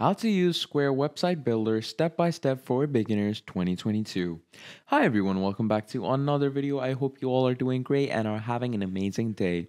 How to use Square Website Builder step by step for beginners 2022. Hi everyone, welcome back to another video. I hope you all are doing great and are having an amazing day.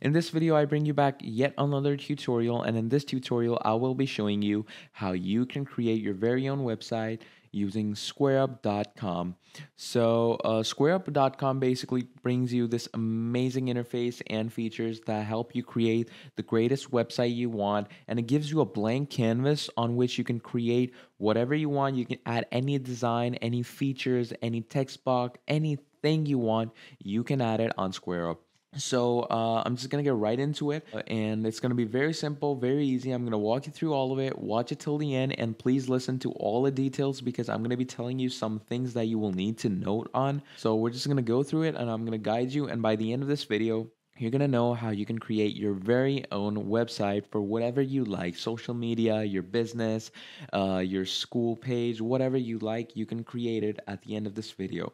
In this video, I bring you back yet another tutorial and in this tutorial, I will be showing you how you can create your very own website using squareup.com. So, uh, squareup.com basically brings you this amazing interface and features that help you create the greatest website you want, and it gives you a blank canvas on which you can create whatever you want. You can add any design, any features, any text box, anything you want, you can add it on SquareUp. So uh, I'm just gonna get right into it, uh, and it's gonna be very simple, very easy. I'm gonna walk you through all of it, watch it till the end, and please listen to all the details because I'm gonna be telling you some things that you will need to note on. So we're just gonna go through it, and I'm gonna guide you. And by the end of this video, you're gonna know how you can create your very own website for whatever you like social media, your business, uh, your school page, whatever you like, you can create it at the end of this video.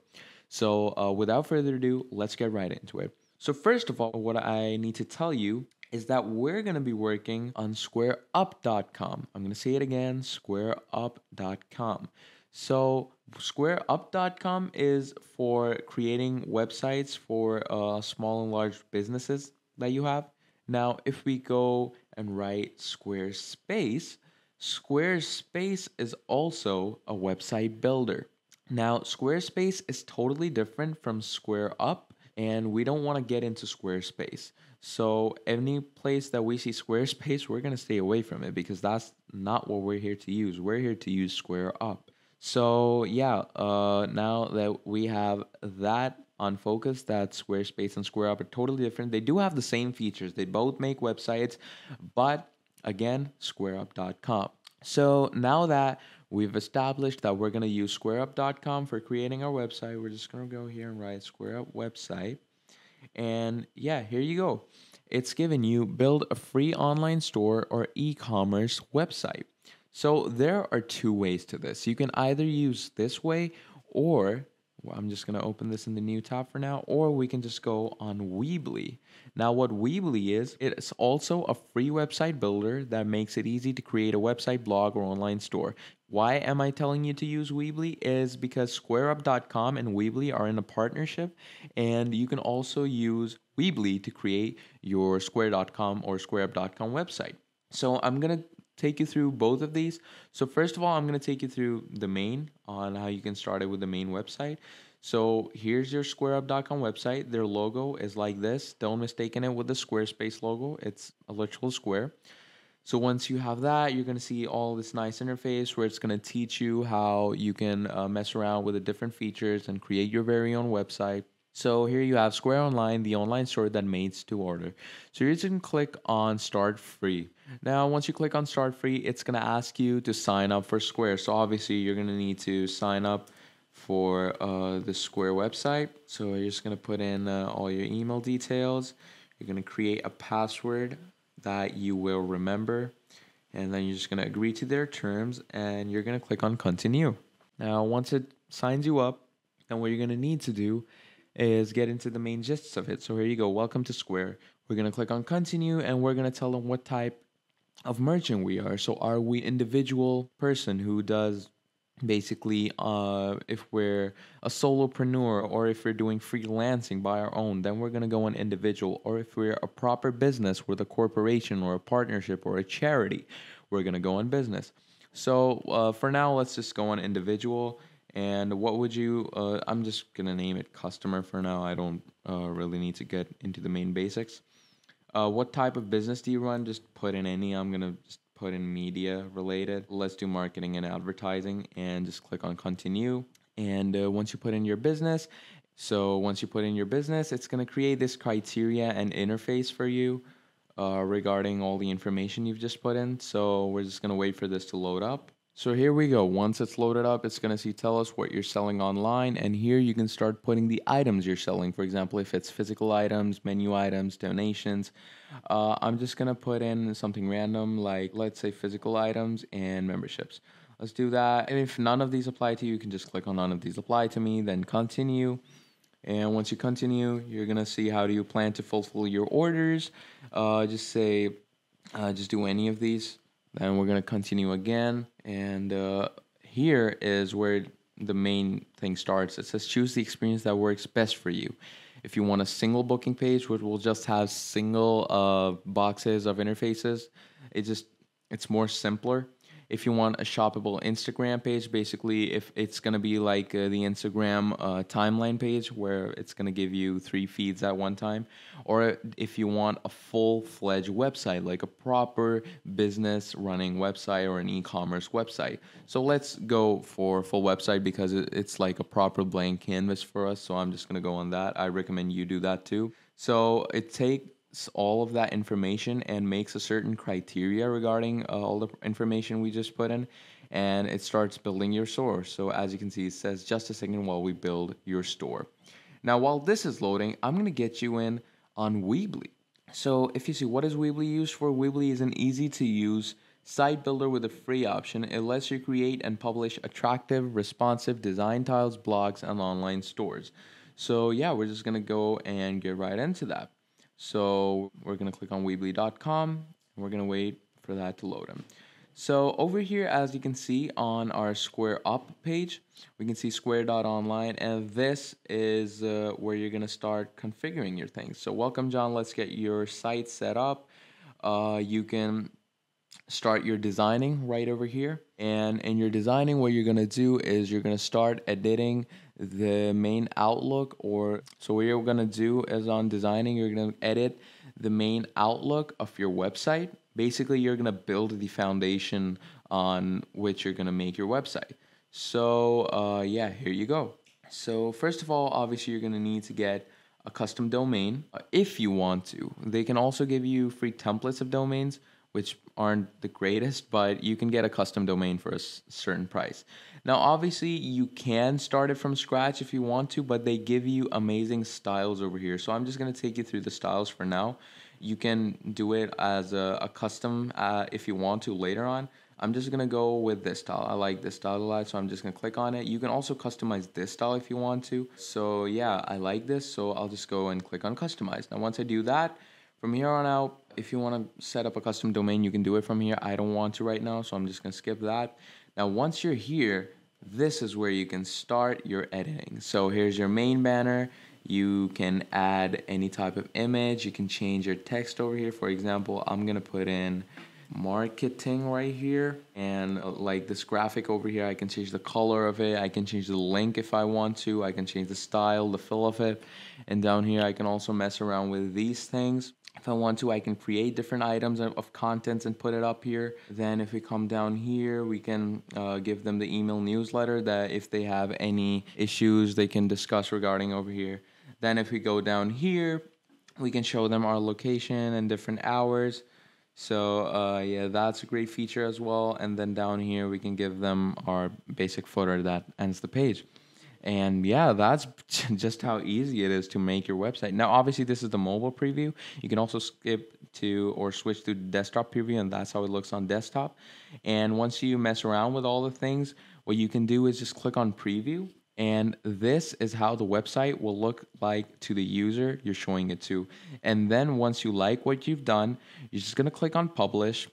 So, uh, without further ado, let's get right into it. So first of all, what I need to tell you is that we're going to be working on squareup.com. I'm going to say it again, squareup.com. So squareup.com is for creating websites for uh, small and large businesses that you have. Now, if we go and write Squarespace, Squarespace is also a website builder. Now, Squarespace is totally different from SquareUp and we don't want to get into Squarespace. So any place that we see Squarespace, we're going to stay away from it because that's not what we're here to use. We're here to use Square Up. So yeah, uh, now that we have that on focus, that Squarespace and Square Up are totally different. They do have the same features. They both make websites, but again, SquareUp.com. So now that we've established that we're going to use squareup.com for creating our website, we're just going to go here and write squareup website. And yeah, here you go. It's given you build a free online store or e-commerce website. So there are two ways to this. You can either use this way or I'm just going to open this in the new tab for now, or we can just go on Weebly. Now, what Weebly is, it's also a free website builder that makes it easy to create a website, blog, or online store. Why am I telling you to use Weebly? Is because SquareUp.com and Weebly are in a partnership, and you can also use Weebly to create your Square.com or SquareUp.com website. So I'm gonna take you through both of these. So first of all, I'm going to take you through the main on how you can start it with the main website. So here's your squareup.com website. Their logo is like this. Don't mistake it with the Squarespace logo. It's a literal square. So once you have that, you're going to see all this nice interface where it's going to teach you how you can uh, mess around with the different features and create your very own website. So here you have Square Online, the online store that makes to order. So just gonna click on Start Free. Now, once you click on Start Free, it's gonna ask you to sign up for Square. So obviously, you're gonna need to sign up for uh, the Square website. So you're just gonna put in uh, all your email details. You're gonna create a password that you will remember, and then you're just gonna agree to their terms, and you're gonna click on Continue. Now, once it signs you up, then what you're gonna need to do is get into the main gists of it. So here you go. Welcome to Square. We're going to click on continue and we're going to tell them what type of merchant we are. So are we individual person who does basically uh, if we're a solopreneur or if we're doing freelancing by our own then we're going to go on individual or if we're a proper business with a corporation or a partnership or a charity we're going to go on business so uh, for now let's just go on individual and what would you? Uh, I'm just gonna name it customer for now. I don't uh, really need to get into the main basics. Uh, what type of business do you run? Just put in any. I'm gonna just put in media related. Let's do marketing and advertising, and just click on continue. And uh, once you put in your business, so once you put in your business, it's gonna create this criteria and interface for you. Uh, regarding all the information you've just put in. So we're just gonna wait for this to load up. So here we go. Once it's loaded up, it's going to see tell us what you're selling online. And here you can start putting the items you're selling. For example, if it's physical items, menu items, donations. Uh, I'm just going to put in something random like, let's say, physical items and memberships. Let's do that. And if none of these apply to you, you can just click on none of these apply to me, then continue. And once you continue, you're going to see how do you plan to fulfill your orders. Uh, just say, uh, just do any of these Then we're gonna continue again, and uh, here is where the main thing starts. It says choose the experience that works best for you. If you want a single booking page, which will just have single uh, boxes of interfaces, it just it's more simpler if you want a shoppable Instagram page, basically, if it's gonna be like uh, the Instagram uh, timeline page where it's gonna give you three feeds at one time, or if you want a full fledged website, like a proper business running website or an e commerce website. So let's go for full website because it's like a proper blank canvas for us. So I'm just gonna go on that. I recommend you do that too. So it take all of that information and makes a certain criteria regarding uh, all the information we just put in and it starts building your store. So as you can see, it says just a second while we build your store. Now, while this is loading, I'm gonna get you in on Weebly. So if you see what is Weebly used for, Weebly is an easy to use site builder with a free option. It lets you create and publish attractive, responsive design tiles, blogs, and online stores. So yeah, we're just gonna go and get right into that. So we're to click on Weebly.com and we're to wait for that to load them. So over here, as you can see on our Square Up page, we can see Square.online, and this is uh, where you're gonna start configuring your things. So welcome, John. Let's get your site set up. Uh, you can start your designing right over here. And in your designing, what you're gonna do is you're gonna start editing the main outlook or so what you're gonna do is on designing, you're gonna edit the main outlook of your website. Basically, you're gonna build the foundation on which you're gonna make your website. So uh, yeah, here you go. So first of all, obviously you're gonna need to get a custom domain uh, if you want to. They can also give you free templates of domains, which aren't the greatest, but you can get a custom domain for a certain price. Now, obviously, you can start it from scratch if you want to, but they give you amazing styles over here. So I'm just to take you through the styles for now. You can do it as a, a custom uh, if you want to later on. I'm just gonna go with this style. I like this style a lot, so I'm just gonna click on it. You can also customize this style if you want to. So yeah, I like this, so I'll just go and click on customize. Now once I do that, from here on out, if you want to set up a custom domain, you can do it from here. I don't want to right now, so I'm just going to skip that. Now, once you're here, this is where you can start your editing. So here's your main banner. You can add any type of image. You can change your text over here. For example, I'm going to put in marketing right here and uh, like this graphic over here I can change the color of it I can change the link if I want to I can change the style the fill of it and down here I can also mess around with these things if I want to, I can create different items of, contents and put it up here. Then if we come down here, we can uh, give them the email newsletter that if they have any issues, they can discuss regarding over here. Then if we go down here, we can show them our location and different hours. So uh, yeah, that's a great feature as well. And then down here, we can give them our basic footer that ends the page. And yeah, that's just how easy it is to make your website. Now, obviously, this is the mobile preview. You can also skip to or switch to desktop preview, and that's how it looks on desktop. And once you mess around with all the things, what you can do is just click on preview. And this is how the website will look like to the user you're showing it to. And then once you like what you've done, you're just gonna click on publish.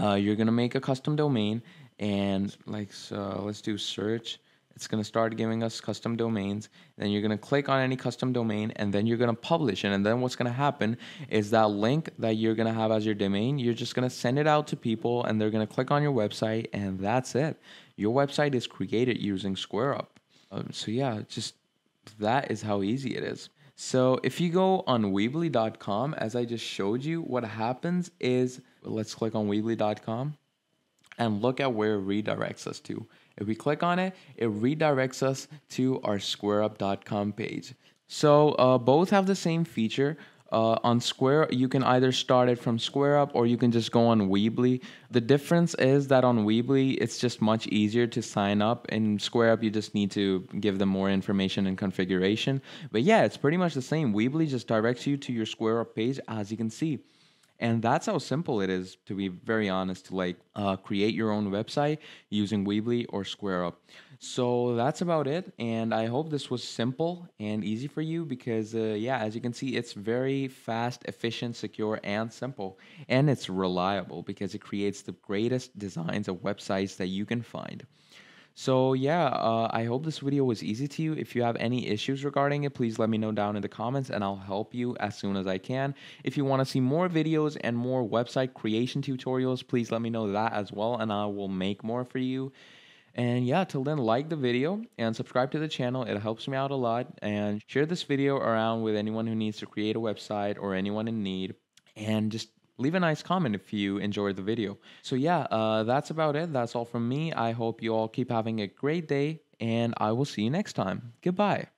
Uh, you're gonna make a custom domain, and like so, let's do search it's going to start giving us custom domains. Then you're going to click on any custom domain and then you're going to publish it. And then what's going to happen is that link that you're going to have as your domain, you're just going to send it out to people and they're going to click on your website and that's it. Your website is created using SquareUp. Um, so yeah, just that is how easy it is. So if you go on Weebly.com, as I just showed you, what happens is let's click on Weebly.com and look at where it redirects us to. If we click on it, it redirects us to our squareup.com page. So uh, both have the same feature. Uh, on Square, you can either start it from SquareUp or you can just go on Weebly. The difference is that on Weebly, it's just much easier to sign up. In SquareUp, you just need to give them more information and configuration. But yeah, it's pretty much the same. Weebly just directs you to your SquareUp page, as you can see. And that's how simple it is, to be very honest, to like uh, create your own website using Weebly or SquareUp. So that's about it. And I hope this was simple and easy for you because, uh, yeah, as you can see, it's very fast, efficient, secure, and simple. And it's reliable because it creates the greatest designs of websites that you can find. So yeah, uh, I hope this video was easy to you. If you have any issues regarding it, please let me know down in the comments and I'll help you as soon as I can. If you want to see more videos and more website creation tutorials, please let me know that as well and I will make more for you. And yeah, till then, like the video and subscribe to the channel. It helps me out a lot. And share this video around with anyone who needs to create a website or anyone in need. And just leave a nice comment if you enjoyed the video. So yeah, uh, that's about it. That's all from me. I hope you all keep having a great day and I will see you next time. Goodbye.